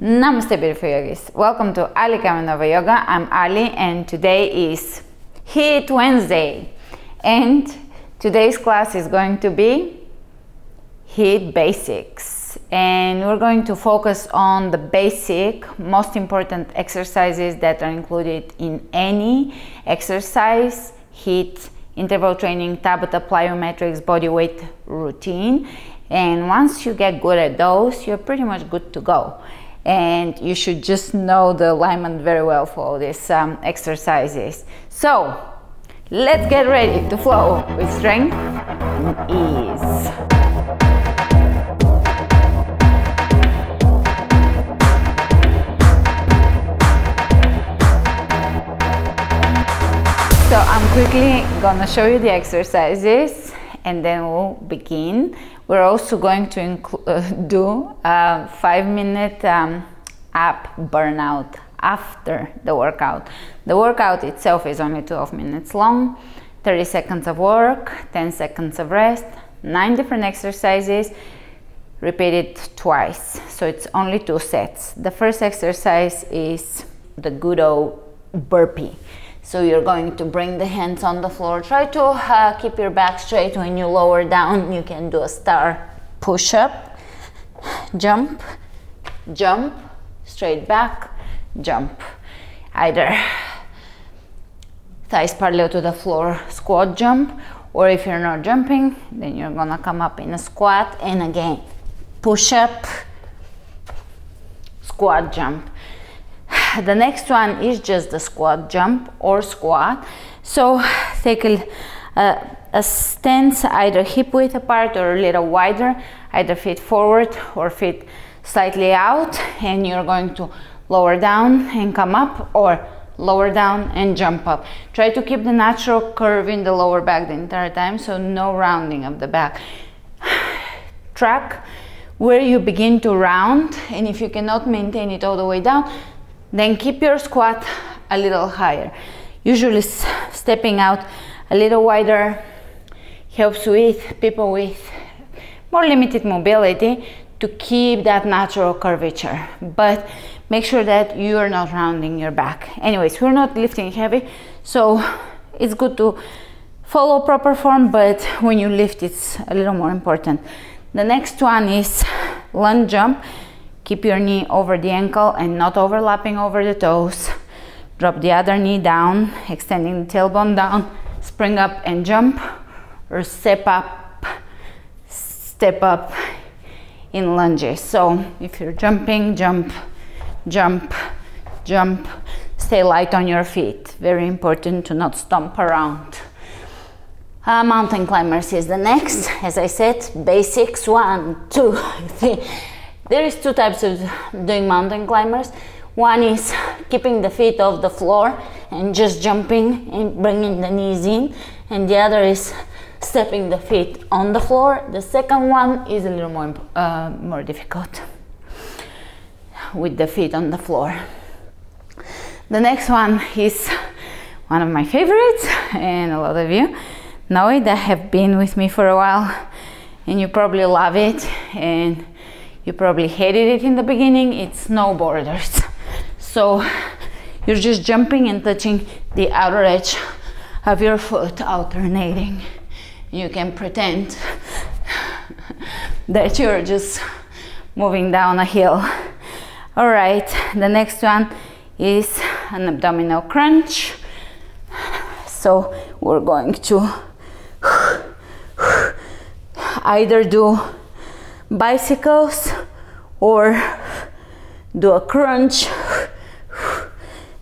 Namaste beautiful yogis. Welcome to Ali Kamenova Yoga. I'm Ali and today is HIIT Wednesday. And today's class is going to be HIIT Basics. And we're going to focus on the basic, most important exercises that are included in any exercise, HIIT, interval training, Tabata plyometrics, body weight routine. And once you get good at those, you're pretty much good to go and you should just know the alignment very well for these um, exercises. So let's get ready to flow with strength and ease. So I'm quickly gonna show you the exercises and then we'll begin. We're also going to uh, do a five minute um, ab burnout after the workout. The workout itself is only 12 minutes long, 30 seconds of work, 10 seconds of rest, nine different exercises, repeat it twice. So it's only two sets. The first exercise is the good old burpee. So you're going to bring the hands on the floor. Try to uh, keep your back straight when you lower down. You can do a star push up, jump, jump, straight back, jump. Either thighs parallel to the floor, squat jump, or if you're not jumping, then you're gonna come up in a squat and again, push up, squat jump the next one is just the squat jump or squat. So take a, a, stance either hip width apart or a little wider either feet forward or feet slightly out and you're going to lower down and come up or lower down and jump up. Try to keep the natural curve in the lower back the entire time so no rounding of the back. Track where you begin to round and if you cannot maintain it all the way down then keep your squat a little higher. Usually stepping out a little wider helps with people with more limited mobility to keep that natural curvature. But make sure that you are not rounding your back. Anyways, we're not lifting heavy, so it's good to follow proper form, but when you lift, it's a little more important. The next one is lunge jump. Keep your knee over the ankle and not overlapping over the toes. Drop the other knee down, extending the tailbone down. Spring up and jump or step up, step up in lunges. So if you're jumping, jump, jump, jump. Stay light on your feet. Very important to not stomp around. Uh, mountain climbers is the next. As I said, basics, one, two, three. There is two types of doing mountain climbers. One is keeping the feet off the floor and just jumping and bringing the knees in. And the other is stepping the feet on the floor. The second one is a little more, uh, more difficult with the feet on the floor. The next one is one of my favorites and a lot of you know it that have been with me for a while and you probably love it and you probably hated it in the beginning. It's snowboarders. So you're just jumping and touching the outer edge of your foot, alternating. You can pretend that you're just moving down a hill. All right, the next one is an abdominal crunch. So we're going to either do bicycles or do a crunch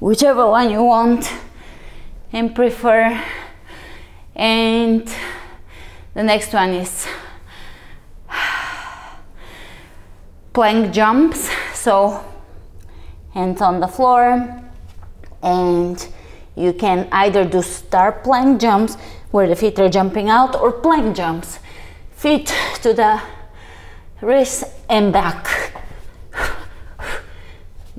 whichever one you want and prefer. And the next one is plank jumps. So hands on the floor. And you can either do star plank jumps where the feet are jumping out or plank jumps. Feet to the wrist and back.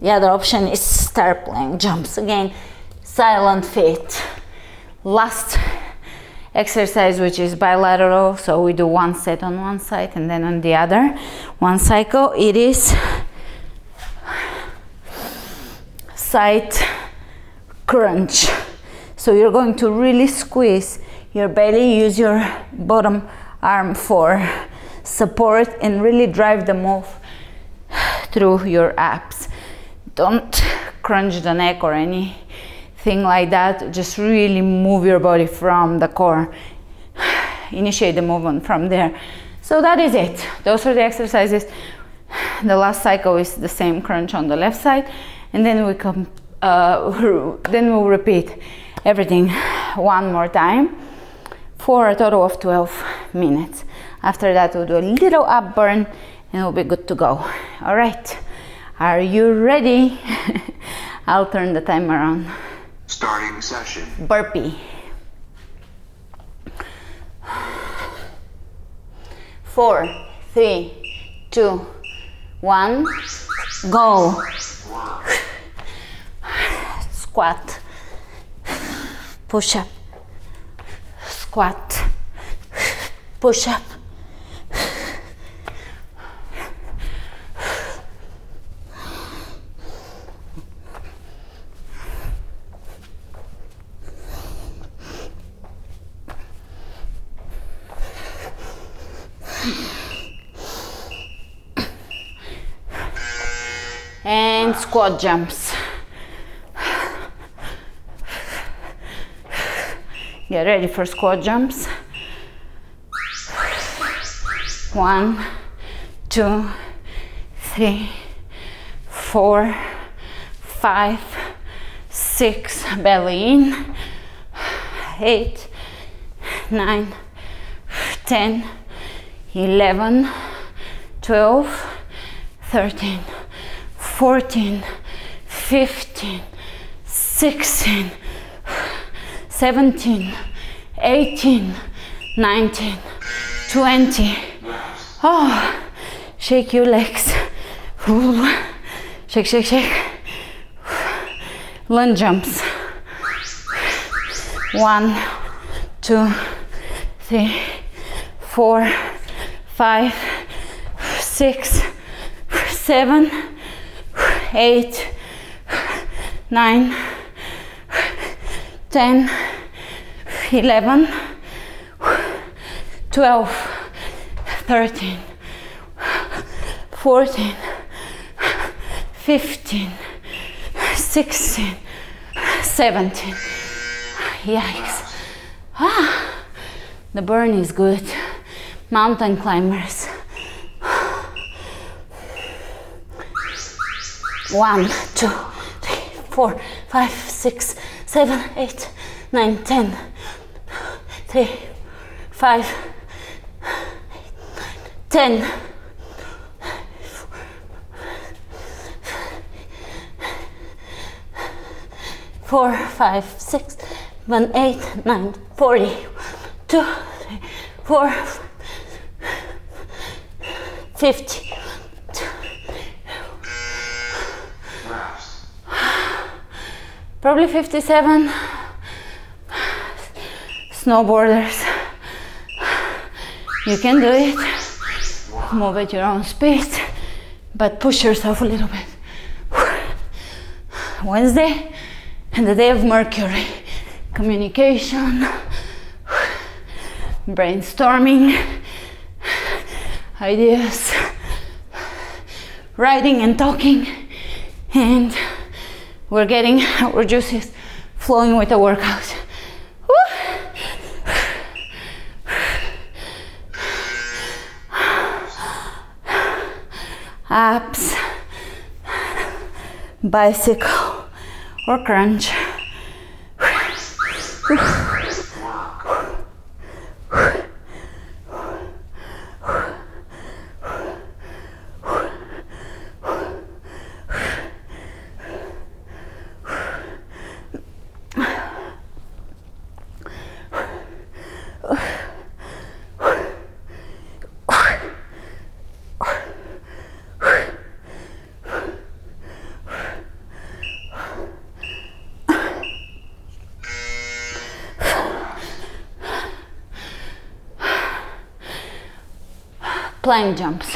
The other option is star plank jumps. Again, silent feet. Last exercise, which is bilateral. So we do one set on one side and then on the other. One cycle, it is side crunch. So you're going to really squeeze your belly, use your bottom arm for support and really drive the move through your abs. Don't crunch the neck or anything like that. Just really move your body from the core. Initiate the movement from there. So that is it. Those are the exercises. The last cycle is the same crunch on the left side, and then we come. Uh, then we'll repeat everything one more time for a total of 12 minutes. After that, we'll do a little ab burn and we'll be good to go. All right, are you ready? I'll turn the time around. Starting session. Burpee. Four, three, two, one, go. Squat, push up, squat, push up. and squat jumps. Get ready for squat jumps. One, two, three, four, five, six, belly in, eight, nine, ten, eleven, twelve, thirteen. 14, 15, 16, 17, 18, 19, 20. Oh, shake your legs. Shake, shake, shake. Lunge jumps. One, two, three, four, five, six, seven, eight, nine, ten, eleven, twelve, thirteen, fourteen, fifteen, sixteen, seventeen. Yikes. Ah, the burn is good. Mountain climbers. One, two, three, four, five, six, seven, eight, nine, ten. Three, five, ten. Four, five, six, seven, eight, nine, forty. Two, three, four, fifty. Probably 57 snowboarders. You can do it. Move at your own speed, but push yourself a little bit. Wednesday and the day of Mercury. Communication, brainstorming, ideas, writing and talking, and we're getting our juices flowing with the workout. Abs, bicycle, or crunch. Plank jumps.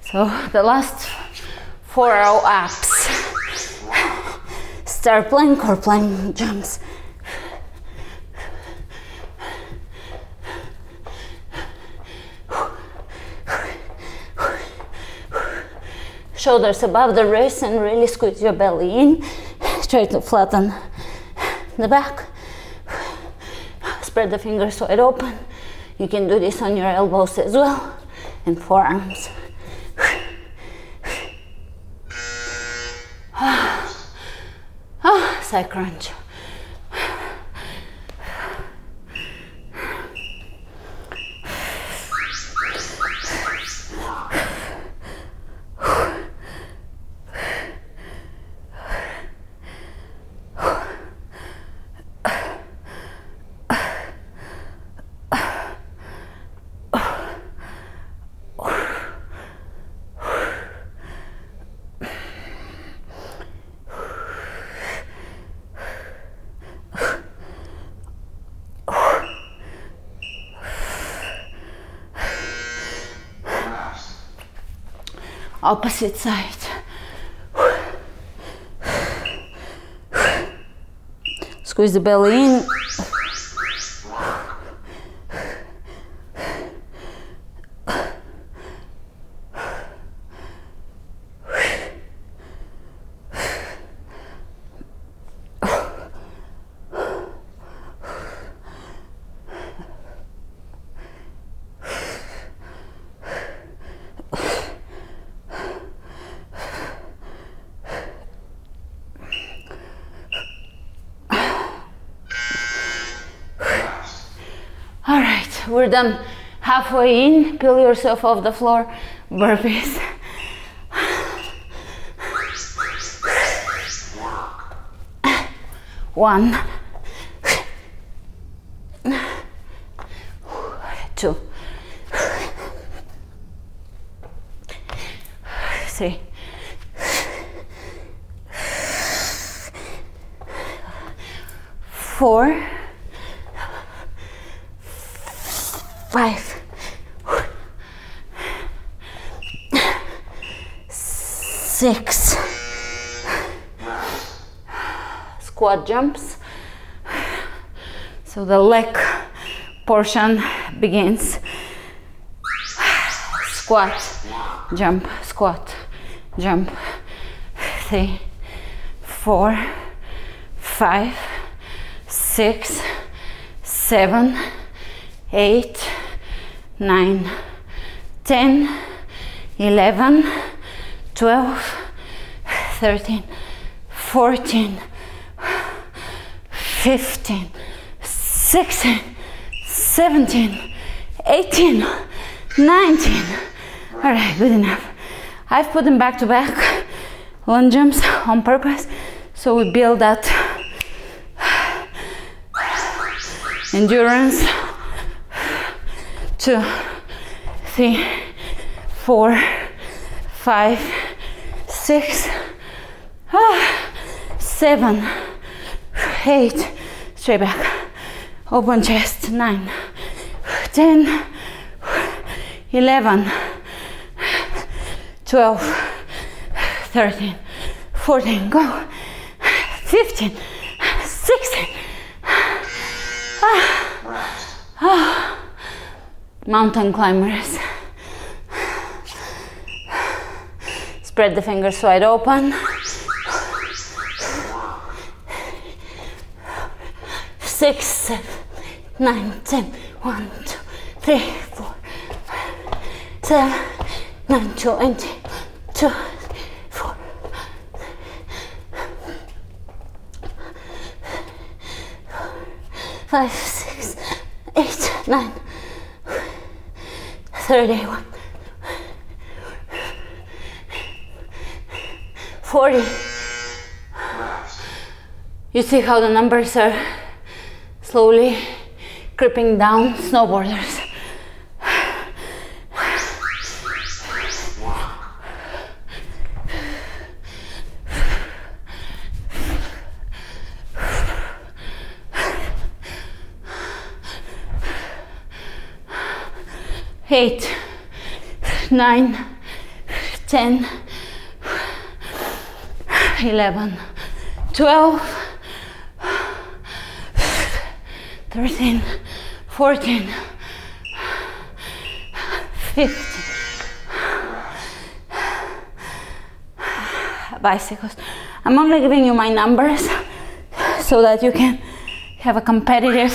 So the last four row abs. star plank or plank jumps. Shoulders above the wrist and really squeeze your belly in. Try to flatten the back. Spread the fingers wide open. You can do this on your elbows as well and forearms. Ah, side crunch. Opposite side. Squeeze the belly in. All right, we're done. Halfway in, peel yourself off the floor, burpees. One, two, three, four, five, six, squat jumps. So the leg portion begins. Squat, jump, squat, jump. Three, four, five, six, seven, eight, nine, ten, eleven, twelve, thirteen, fourteen, fifteen, sixteen, seventeen, eighteen, nineteen. All right, good enough. I've put them back to back, lunge jumps on purpose, so we build that endurance. Two, three, four, five, six, ah, seven, eight, straight back, open chest, nine, ten, eleven, twelve, thirteen, fourteen, go, fifteen, mountain climbers. Spread the fingers wide open. Six, seven, nine, ten. One, two, three, four, five, seven, nine, twenty, two, four. Five, six, eight, nine, 31, 40. You see how the numbers are slowly creeping down, snowboarders. Eight, nine, ten, eleven, 12, 13, 14, 15. Bicycles. I'm only giving you my numbers so that you can have a competitive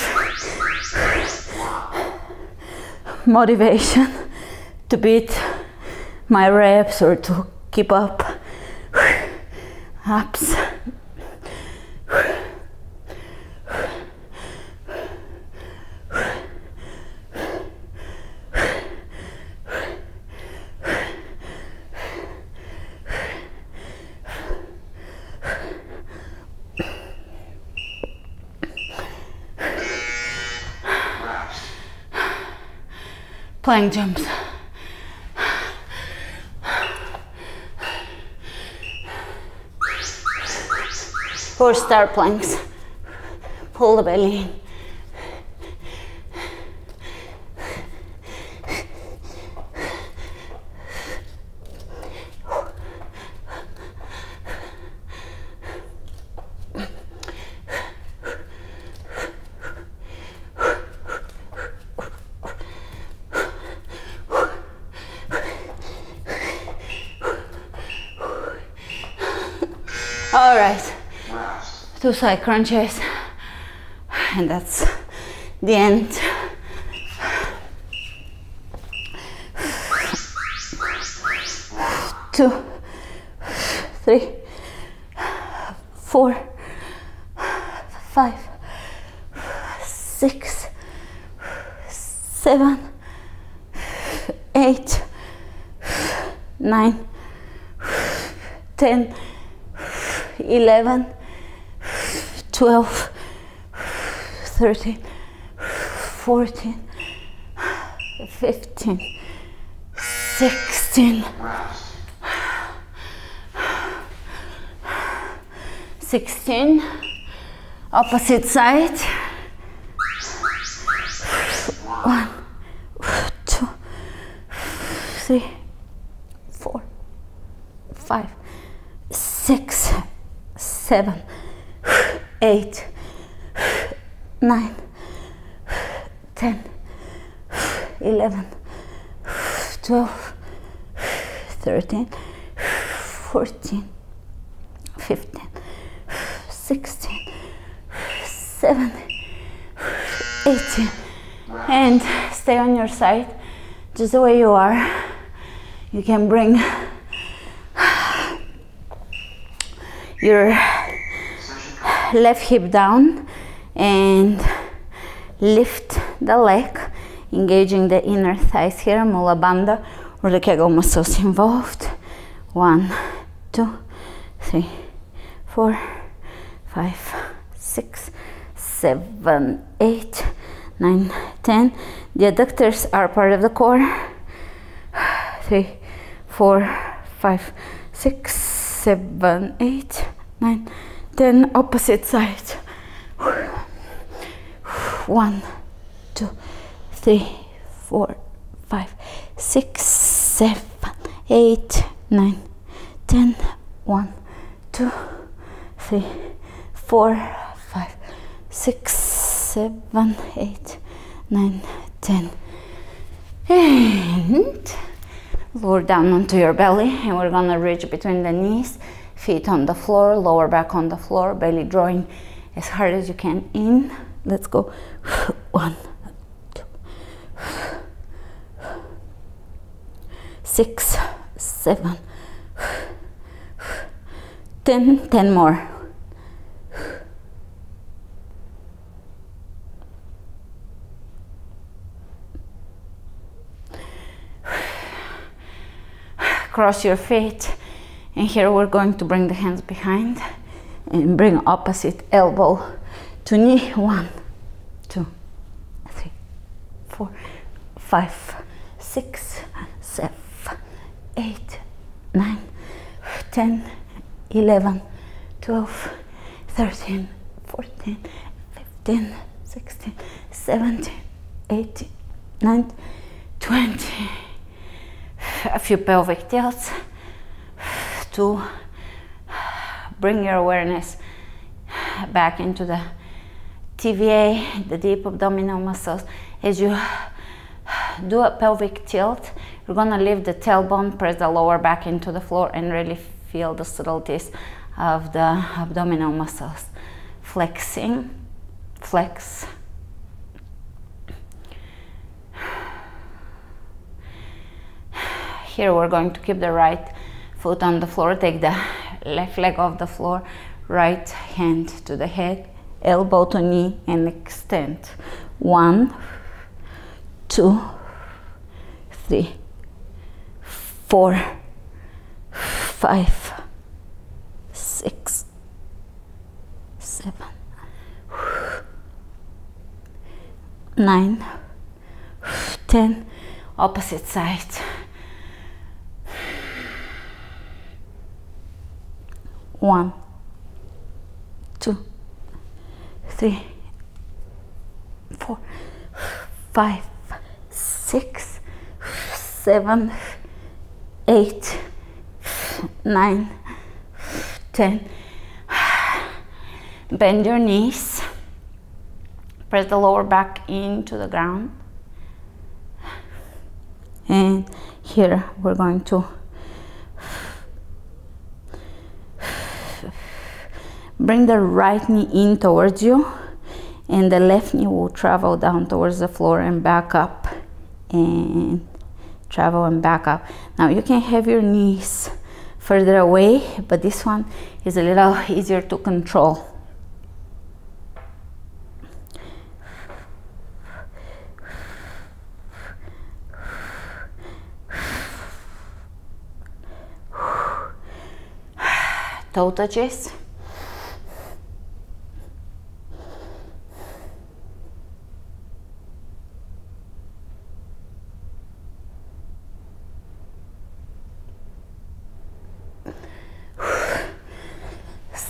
motivation to beat my reps or to keep up. Ups plank jumps. Four star planks. Pull the belly in. All right, two side crunches, and that's the end. Two, three, four, five, six, seven, eight, nine, ten. 11, 12, 13, 14, 15, 16, 16, opposite side. One, two, three, four, five, six, seven, eight, nine, ten, eleven, twelve, thirteen, fourteen, fifteen, sixteen, seventeen, eighteen, and stay on your side just the way you are. You can bring your left hip down and lift the leg, engaging the inner thighs here, mula bandha or the kegel muscles involved. One, two, three, four, five, six, seven, eight, nine, ten. The adductors are part of the core. Three, four, five, six, seven, eight, nine, ten. Opposite side. One, two, three, four, five, six, seven, eight, nine, ten. One, two, three, four, five, six, seven, eight, nine, ten. And lower down onto your belly, and we're gonna reach between the knees, feet on the floor, lower back on the floor, belly drawing as hard as you can in. Let's go. One, two, six, seven, ten, ten more. Cross your feet, and here we're going to bring the hands behind and bring opposite elbow to knee. One, two, three, four, five, six, seven, eight, nine, ten, eleven, twelve, thirteen, fourteen, fifteen, sixteen, seventeen, eighteen, nineteen, twenty. A few pelvic tilts to bring your awareness back into the TVA, the deep abdominal muscles. As you do a pelvic tilt, you're gonna lift the tailbone, press the lower back into the floor and really feel the subtleties of the abdominal muscles. Flexing, flex. Here we're going to keep the right foot on the floor, take the left leg off the floor, right hand to the head, elbow to knee and extend. One, two, three, four, five, six, seven, nine, ten. Opposite side. One, two, three, four, five, six, seven, eight, nine, ten. Bend your knees. Press the lower back into the ground. And here we're going to bring the right knee in towards you and the left knee will travel down towards the floor and back up and travel and back up. Now you can have your knees further away, but this one is a little easier to control. Toe touches.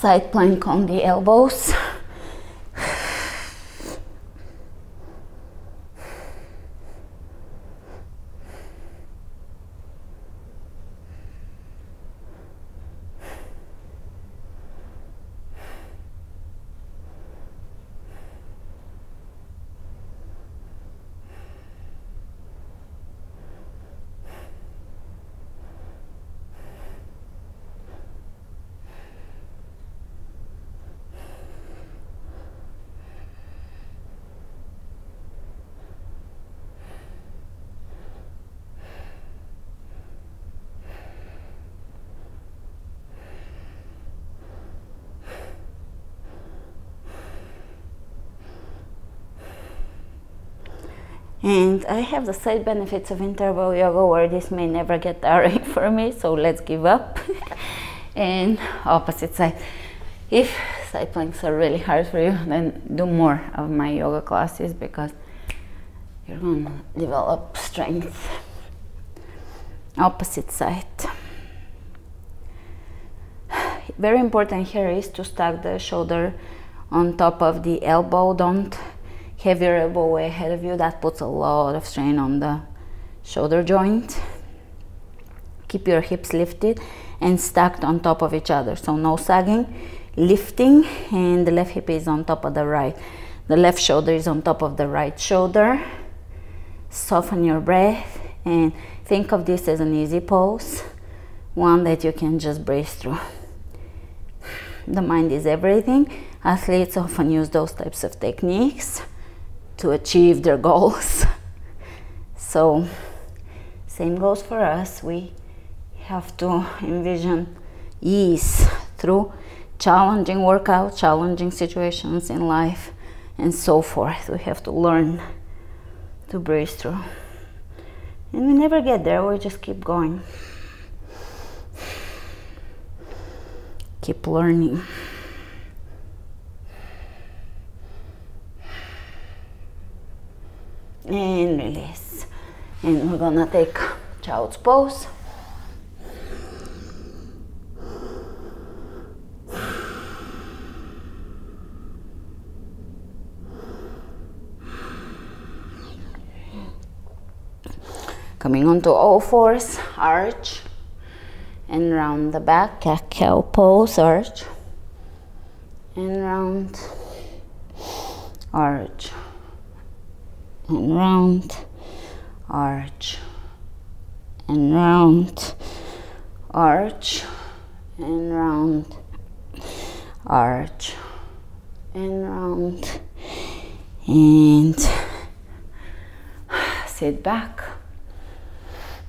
Side plank on the elbows. And I have the side benefits of interval yoga where this may never get tiring for me so let's give up. And opposite side. If side planks are really hard for you then do more of my yoga classes because you're going to develop strength. Opposite side. Very important here is to stack the shoulder on top of the elbow. Don't your elbow way ahead of you. That puts a lot of strain on the shoulder joint. Keep your hips lifted and stacked on top of each other. So no sagging, lifting, and the left hip is on top of the right. The left shoulder is on top of the right shoulder. Soften your breath and think of this as an easy pose, one that you can just breathe through. The mind is everything. Athletes often use those types of techniques to achieve their goals. so, same goes for us. We have to envision ease through challenging workout, challenging situations in life, and so forth. We have to learn to breeze through. And we never get there, we just keep going. Keep learning. And release. And we're gonna take child's pose. Coming onto all fours arch. And round the back cat cow pose arch. And round arch and round arch and round arch and round arch and round and sit back.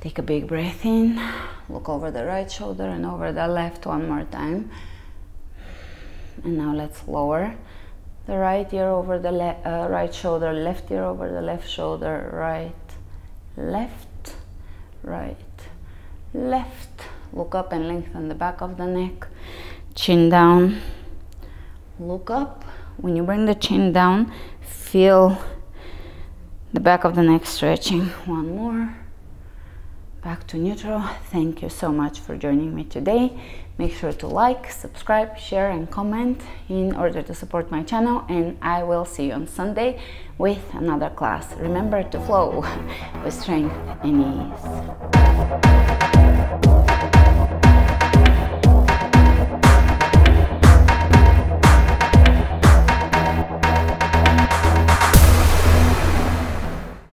Take a big breath in. Look over the right shoulder and over the left one more time. And now let's lower the right ear over the uh, right shoulder left ear over the left shoulder right left right left. Look up and lengthen the back of the neck chin down. Look up. When you bring the chin down feel the back of the neck stretching. One more. Back to neutral. Thank you so much for joining me today make sure to like subscribe share and comment in order to support my channel and i will see you on sunday with another class. Remember to flow with strength and ease